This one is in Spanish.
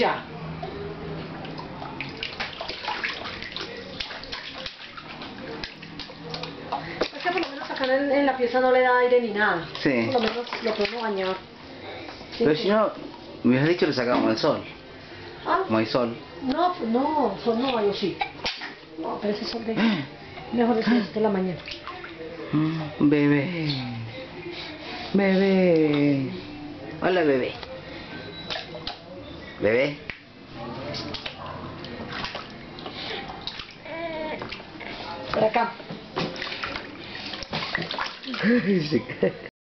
ya. Es que por lo menos acá en, en la pieza no le da aire ni nada. Sí. Por lo menos lo podemos bañar. Sí, Pero sí. si no, me hubieras dicho que sacábamos el sol. Ah, Como hay sol. no, pues no, son no, yo sí. No, pero ese sol de... Mejor es de la mañana. Mm, Bebé. Bebé. Hola, bebé. Bebé. Por acá.